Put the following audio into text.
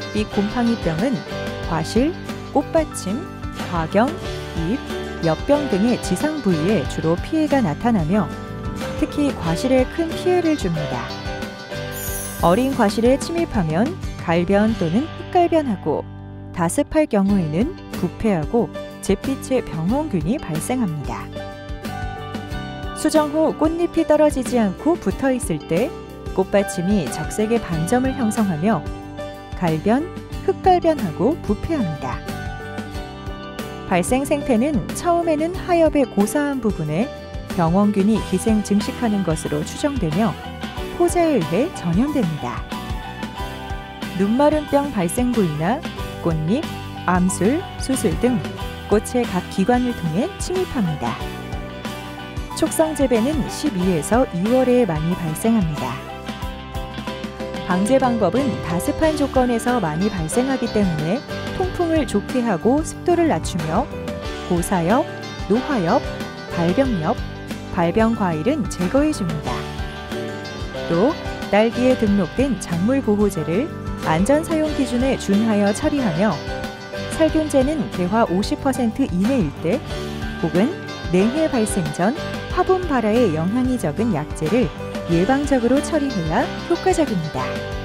잿빛 곰팡이병은 과실, 꽃받침, 과경, 잎, 엽병 등의 지상 부위에 주로 피해가 나타나며 특히 과실에 큰 피해를 줍니다. 어린 과실에 침입하면 갈변 또는 흑갈변하고 다습할 경우에는 부패하고 잿빛의 병원균이 발생합니다. 수정 후 꽃잎이 떨어지지 않고 붙어 있을 때 꽃받침이 적색의 반점을 형성하며 갈변, 흑갈변하고 부패합니다. 발생 생태는 처음에는 하엽의 고사한 부분에 병원균이 기생 증식하는 것으로 추정되며 포자에 의해 전염됩니다. 눈마름병 발생 부위나 꽃잎, 암술, 수술 등 꽃의 각 기관을 통해 침입합니다. 촉성 재배는 12에서 2월에 많이 발생합니다. 방제 방법은 다습한 조건에서 많이 발생하기 때문에 통풍을 좋게 하고 습도를 낮추며 고사엽, 노화엽, 발병엽, 발병 과일은 제거해 줍니다. 또 딸기에 등록된 작물 보호제를 안전 사용 기준에 준하여 처리하며 살균제는 개화 50% 이내일 때 혹은 냉해 발생 전 화분 발화에 영향이 적은 약제를 예방적으로 처리해야 효과적입니다.